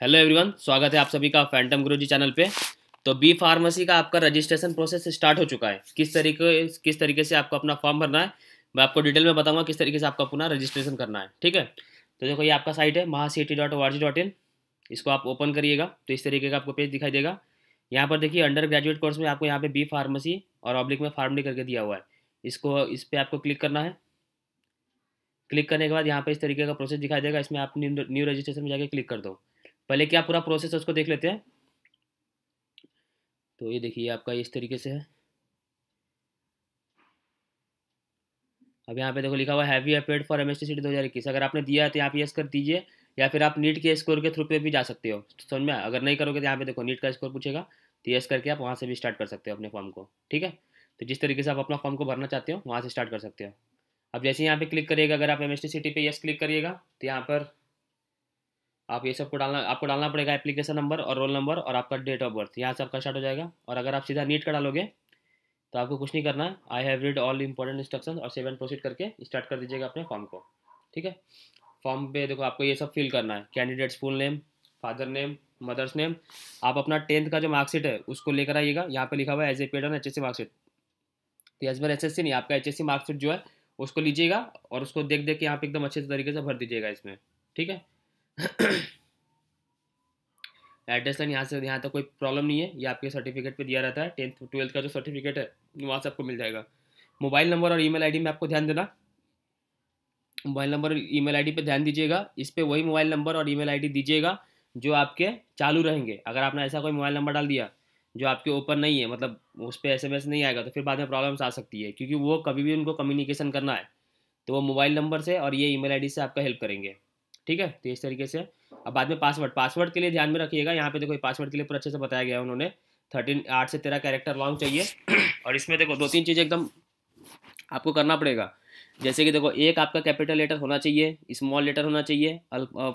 Hello everyone स्वागत है आप सभी का फैंटम गुरुजी चैनल पे। तो बी फार्मेसी का आपका रजिस्ट्रेशन प्रोसेस स्टार्ट हो चुका है। किस तरीके किस तरीके से आपको अपना फॉर्म भरना है, मैं आपको डिटेल में बताऊँगा किस तरीके से आपको अपना रजिस्ट्रेशन करना है, ठीक है? तो देखो ये आपका साइट है Maha C T dot O R G in इसको आप ओपन करिएगा तो इस तरीके का आपको पेज दिखाई देगा। यहाँ पर देखिए अंडर ग्रेजुएट कोर्स में आपको यहाँ पे बी फार्मेसी और ऑब्लिक में फार्मडी करके दिया हुआ है। इसको, इस पर आपको क्लिक करना है। क्लिक करने के बाद यहाँ पर इस तरीके का प्रोसेस दिखाई देगा। इसमें आप न्यू रजिस्ट्रेशन में जाके क्लिक कर दो। पहले क्या पूरा प्रोसेस है उसको देख लेते हैं। तो ये देखिए आपका इस तरीके से है। अब यहाँ पे देखो लिखा हुआ have you applied for M S T दो हज़ार इक्कीस? अगर आपने दिया है तो यहाँ पे यस कर दीजिए, या फिर आप नीट के स्कोर के थ्रू पे भी जा सकते हो। समझ में अगर नहीं करोगे तो यहाँ पे देखो, नीट का स्कोर पूछेगा तो यस करके आप वहाँ से भी स्टार्ट कर सकते हो अपने फॉर्म को, ठीक है? तो जिस तरीके से आप अपना फॉर्म को भरना चाहते हो, वहाँ से स्टार्ट कर सकते हो। अब जैसे यहाँ पे क्लिक करिएगा, अगर आप एम एस टी पे यस क्लिक करिएगा तो यहाँ पर आप ये सबको डालना, आपको डालना पड़ेगा एप्लीकेशन नंबर और रोल नंबर और आपका डेट ऑफ़ बर्थ यहाँ से आपका स्टार्ट हो जाएगा। और अगर आप सीधा नीट का डालोगे तो आपको कुछ नहीं करना। I have read all important instruction और सेवन प्रोसीड करके स्टार्ट कर दीजिएगा अपने फॉर्म को। ठीक है? फॉर्म पे देखो, आपको ये सब फिल करना है। Candidates full name father name mother's name आप अपना टेंथ का जो मार्कशीट है, उसको लेकर आइएगा। यहाँ पे लिखा हुआ है as a per H S C marksheet तो as per H S C नहीं, आपका एच एस सी मार्कशीट जो है, उसको लीजिएगा और उसको देख देख के यहाँ पे एकदम अच्छे तरीके से भर दीजिएगा इसमें। ठीक है? एड्रेस लाइन यहाँ से, यहाँ तक कोई प्रॉब्लम नहीं है। ये आपके सर्टिफिकेट पे दिया रहता है। टेंथ ट्वेल्थ का जो सर्टिफिकेट है, वहाँ से आपको मिल जाएगा। मोबाइल नंबर और ईमेल आईडी में आपको ध्यान देना। मोबाइल नंबर और ईमेल आईडी पे ध्यान दीजिएगा। इस पर वही मोबाइल नंबर और ईमेल आईडी दीजिएगा, जो आपके चालू रहेंगे। अगर आपने ऐसा कोई मोबाइल नंबर डाल दिया, जो आपके ओपन नहीं है मतलब उस पर एस नहीं आएगा तो फिर बाद में प्रॉब्लम्स आ सकती है। क्योंकि वो कभी भी उनको कम्युनिकेशन करना है तो वो मोबाइल नंबर से और ये ईमेल आईडी से आपका हेल्प करेंगे। ठीक है? तो इस तरीके से। अब बाद में पासवर्ड पासवर्ड के लिए ध्यान में रखिएगा। यहाँ पे देखो पासवर्ड के लिए पूरा अच्छे से बताया गया उन्होंने। थर्टीन आठ से तेरह कैरेक्टर लॉन्ग चाहिए। और इसमें देखो, दो तीन चीज़ें एकदम आपको करना पड़ेगा। जैसे कि देखो, एक आपका कैपिटल लेटर होना चाहिए स्मॉल लेटर होना चाहिए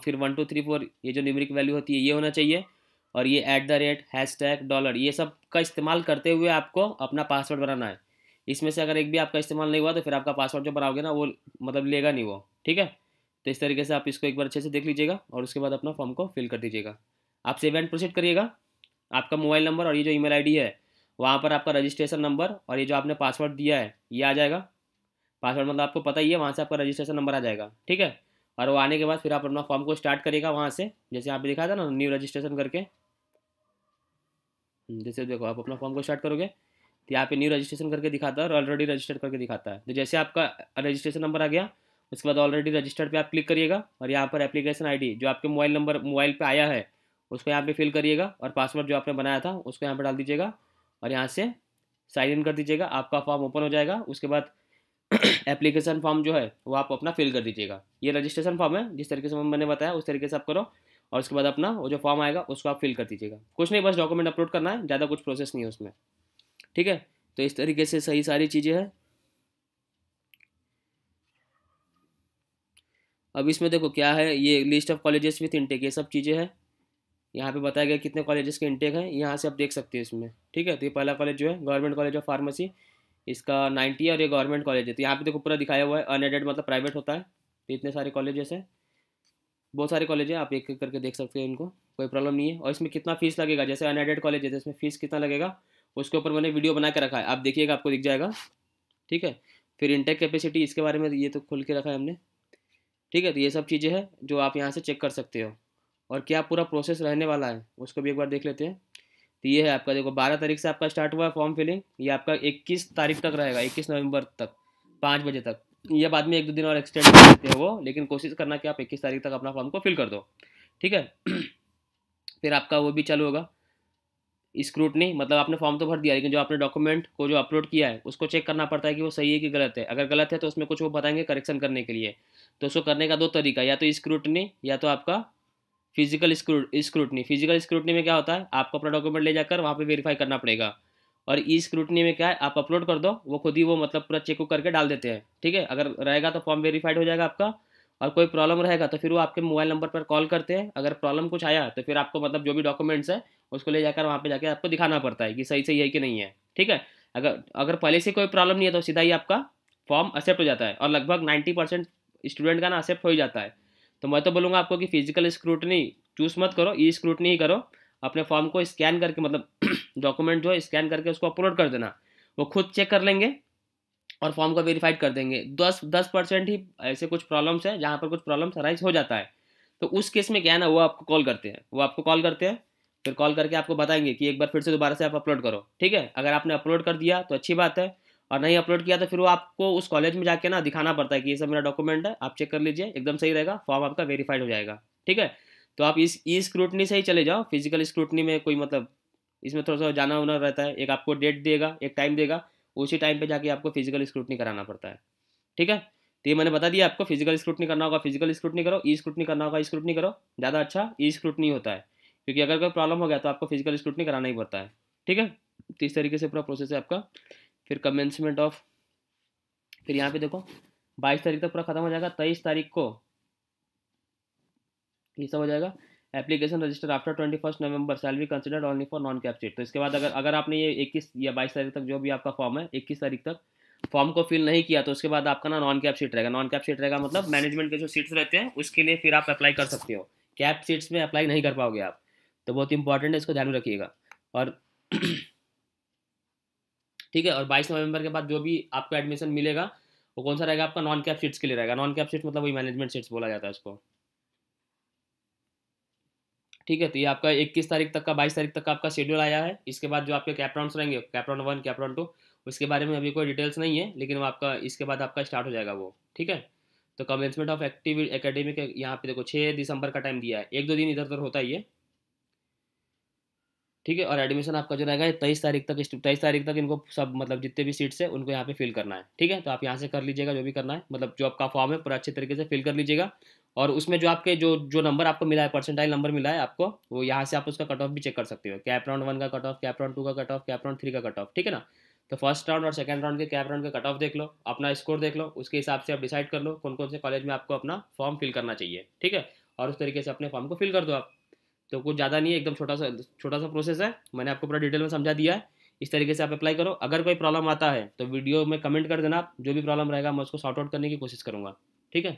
फिर वन टू थ्री फोर ये जो न्यूमरिक वैल्यू होती है, ये होना चाहिए। और ये at the rate hash tag dollar ये सब का इस्तेमाल करते हुए आपको अपना पासवर्ड बनाना है। इसमें से अगर एक भी आपका इस्तेमाल नहीं हुआ तो फिर आपका पासवर्ड जो बनाओगे ना, वो मतलब लेगा नहीं वो। ठीक है? तो इस तरीके से आप इसको एक बार अच्छे से देख लीजिएगा और उसके बाद अपना फॉर्म को फिल कर दीजिएगा। आप सेव एंड प्रोसीड करिएगा। आपका मोबाइल नंबर और ये जो ईमेल आईडी है, वहाँ पर आपका रजिस्ट्रेशन नंबर और ये जो आपने पासवर्ड दिया है, ये आ जाएगा। पासवर्ड मतलब आपको पता ही है, वहाँ से आपका रजिस्ट्रेशन नंबर आ जाएगा। ठीक है? और वो आने के बाद फिर आप अपना फॉर्म को स्टार्ट करिएगा वहाँ से। जैसे आप दिखा था ना न्यू रजिस्ट्रेशन करके। जैसे देखो, आप अपना फॉर्म को स्टार्ट करोगे तो यहाँ पे न्यू रजिस्ट्रेशन करके दिखाता है और ऑलरेडी रजिस्टर्ड करके दिखाता है। तो जैसे आपका रजिस्ट्रेशन नंबर आ गया उसके बाद ऑलरेडी रजिस्टर्ड पे आप क्लिक करिएगा और यहाँ पर एप्लीकेशन आईडी जो आपके मोबाइल नंबर मोबाइल पे आया है, उसको यहाँ पे फिल करिएगा और पासवर्ड जो आपने बनाया था, उसको यहाँ पर डाल दीजिएगा और यहाँ से साइन इन कर दीजिएगा, आपका फॉर्म ओपन हो जाएगा। उसके बाद एप्लीकेशन फॉर्म जो है, वो आप अपना फिल कर दीजिएगा। ये रजिस्ट्रेशन फॉर्म है, जिस तरीके से मैंने बताया, उस तरीके से आप करो और उसके बाद अपना वो जो फॉर्म आएगा, उसको आप फिल कर दीजिएगा। कुछ नहीं, बस डॉक्यूमेंट अपलोड करना है, ज़्यादा कुछ प्रोसेस नहीं है उसमें। ठीक है? तो इस तरीके से सही सारी चीज़ें हैं। अब इसमें देखो क्या है, ये list of colleges with intake ये सब चीज़ें हैं। यहाँ पे बताया गया कितने कॉलेजेस के इंटेक हैं, यहाँ से आप देख सकते हैं इसमें, ठीक है? तो ये पहला कॉलेज जो है गवर्नमेंट कॉलेज ऑफ़ फार्मेसी इसका नाइन्टी और ये गवर्नमेंट कॉलेज है। तो यहाँ पे देखो पूरा दिखाया हुआ है अनएडेड मतलब प्राइवेट होता है। तो इतने सारे कॉलेजेस हैं। बहुत सारे कॉलेज हैं, आप एक एक करके देख सकते हैं इनको, कोई प्रॉब्लम नहीं है। और इसमें कितना फ़ीस लगेगा, जैसे अनएडेड कॉलेज है तो इसमें फ़ीस कितना लगेगा, उसके ऊपर मैंने वीडियो बना के रखा है। आप देखिएगा, आपको दिख जाएगा, ठीक है? फिर इंटेक कैपेसिटी इसके बारे में ये तो खुल के रखा है हमने। ठीक है तो ये सब चीज़ें हैं जो आप यहाँ से चेक कर सकते हो। और क्या पूरा प्रोसेस रहने वाला है, उसको भी एक बार देख लेते हैं। तो ये है आपका, देखो, बारह तारीख से आपका स्टार्ट हुआ है फॉर्म फिलिंग ये आपका इक्कीस तारीख तक रहेगा, इक्कीस नवंबर तक, पाँच बजे तक। ये बाद में एक दो दिन और एक्सटेंड कर सकते हैं वो, लेकिन कोशिश करना कि आप इक्कीस तारीख तक अपना फॉर्म को फिल कर दो। ठीक है? फिर आपका वो भी चालू होगा। स्क्रूटनी मतलब आपने फॉर्म तो भर दिया, लेकिन जो आपने डॉक्यूमेंट को जो अपलोड किया है, उसको चेक करना पड़ता है कि वो सही है कि गलत है। अगर गलत है तो उसमें कुछ वो बताएँगे करेक्शन करने के लिए। तो उसको करने का दो तरीका, या तो स्क्रूटनी या तो आपका फ़िज़िकल स्क्रूटनी फ़िज़िकल स्क्रूटनी में क्या होता है? आपको अपना डॉक्यूमेंट ले जाकर वहाँ पर वेरीफाई करना पड़ेगा। और ई स्क्रूटनी में क्या है? आप अपलोड कर दो, वो खुद ही वो मतलब पूरा चेक करके डाल देते हैं, ठीक है? अगर रहेगा तो फॉर्म वेरीफाइड हो जाएगा आपका, और कोई प्रॉब्लम रहेगा तो फिर वो आपके मोबाइल नंबर पर कॉल करते हैं। अगर प्रॉब्लम कुछ आया तो फिर आपको मतलब जो भी डॉक्यूमेंट्स है, उसको ले जाकर वहाँ पे जाकर आपको दिखाना पड़ता है कि सही सही है कि नहीं है, ठीक है? अगर अगर पहले से कोई प्रॉब्लम नहीं है तो सीधा ही आपका फॉर्म एक्सेप्ट हो जाता है, और लगभग नाइन्टी परसेंट स्टूडेंट का ना एक्सेप्ट हो ही जाता है। तो मैं तो बोलूँगा आपको कि फ़िज़िकल स्क्रूटनी चूज़ मत करो ई स्क्रूटनी ही करो। अपने फॉर्म को स्कैन करके मतलब डॉक्यूमेंट जो है स्कैन करके उसको अपलोड कर देना। वो खुद चेक कर लेंगे और फॉर्म को वेरीफाइड कर देंगे। दस दस परसेंट ही ऐसे कुछ प्रॉब्लम्स हैं जहाँ पर कुछ प्रॉब्लम्स अराइज हो जाता है। तो उस केस में क्या है ना, वो आपको कॉल करते हैं। वो आपको कॉल करते हैं, फिर कॉल करके आपको बताएँगे कि एक बार फिर से दोबारा से आप अपलोड करो। ठीक है? अगर आपने अपलोड कर दिया तो अच्छी बात है। और नहीं अपलोड किया तो फिर वो आपको उस कॉलेज में जाके ना दिखाना पड़ता है कि ये सब मेरा डॉक्यूमेंट है, आप चेक कर लीजिए, एकदम सही रहेगा फॉर्म आपका वेरीफाइड हो जाएगा, ठीक है? तो आप इस ई स्क्रूटनी से ही चले जाओ फ़िज़िकल स्क्रूटनी में कोई मतलब इसमें थोड़ा सा जाना वाना रहता है, एक आपको डेट देगा, एक टाइम देगा, उसी टाइम पे जाके आपको फ़िज़िकल स्क्रूटनी कराना पड़ता है, ठीक है? तो ये मैंने बता दिया आपको फ़िज़िकल स्क्रूटनी करना होगा फ़िज़िकल स्क्रूटनी करो ई स्क्रूटनी करना होगा स्क्रूटनी करो, ज़्यादा अच्छा ई स्क्रूटनी होता है, क्योंकि अगर कोई प्रॉब्लम हो गया तो आपको फ़िज़िकल स्क्रूटनी कराना ही पड़ता है, ठीक है? तो इस तरीके से पूरा प्रोसेस है आपका। फिर कमेंसमेंट ऑफ़ फिर यहाँ पे देखो, बाईस तारीख तक पूरा खत्म हो जाएगा, तेईस तारीख को ये सब हो जाएगा। Application register after twenty first November shall be considered only for non CAP seat तो इसके बाद अगर अगर आपने ये इक्कीस या बाईस तारीख तक जो भी आपका फॉर्म है, इक्कीस तारीख तक फॉर्म को फिल नहीं किया तो उसके बाद आपका ना नॉन कैप सीट रहेगा। नॉन कैप सीट रहेगा मतलब मैनेजमेंट के जो सीट्स रहते हैं, उसके लिए फिर आप अप्लाई कर सकते हो। कैप सीट्स में अप्लाई नहीं कर पाओगे आप। तो बहुत इंपॉर्टेंट है, इसको ध्यान में रखिएगा। और ठीक है? और बाईस नवंबर के बाद जो भी आपको एडमिशन मिलेगा, वो कौन सा रहेगा आपका? नॉन कैप सीट्स के लिए रहेगा। नॉन कैप सीट्स मतलब वही मैनेजमेंट सीट्स बोला जाता है उसको। ठीक है तो ये आपका इक्कीस तारीख तक का, बाईस तारीख तक का आपका शेड्यूल आया है। इसके बाद जो आपके कैप रहेंगे CAP round one CAP round two उसके बारे में अभी कोई डिटेल्स नहीं है, लेकिन वो आपका, इसके बाद आपका स्टार्ट हो जाएगा वो। ठीक है? तो कमेंसमेंट ऑफ़ एक्टिव एकेडमिक यहाँ पे देखो छः दिसंबर का टाइम दिया है। एक दो दिन इधर उधर होता ही है। ठीक है? और एडमिशन आपका जो रहेगा तेईस तारीख तक तेईस तारीख तक इनको सब मतलब जितने भी सीट्स है, उनको यहाँ पे फिल करना है। ठीक है? तो आप यहाँ से कर लीजिएगा, जो भी करना है मतलब जो आपका फॉर्म है, पूरा अच्छे तरीके से फिल कर लीजिएगा। और उसमें जो आपके, जो जो नंबर आपको मिला है परसेंटाइल नंबर मिला है आपको, वो यहाँ से आप उसका कट ऑफ़ भी चेक कर सकते हो। कैप राउंड वन का cut off CAP round two का cut off CAP round three का कट ऑफ़ ठीक है ना? तो फ़र्स्ट राउंड और सेकंड राउंड के कैप राउंड का कट ऑफ़ देख लो, अपना स्कोर देख लो, उसके हिसाब से आप डिसाइड कर लो कौन कौन से कॉलेज में आपको अपना फॉर्म फिल करना चाहिए, ठीक है? और उस तरीके से अपने फॉर्म को फिल कर दो आप। तो कुछ ज़्यादा नहीं है, एकदम छोटा सा छोटा सा प्रोसेस है। मैंने आपको पूरा डिटेल में समझा दिया है। इस तरीके से आप अप्लाई करो। अगर कोई प्रॉब्लम आता है तो वीडियो में कमेंट कर देना आप। जो भी प्रॉब्लम रहेगा, मैं उसको सॉर्ट आउट करने की कोशिश करूँगा। ठीक है?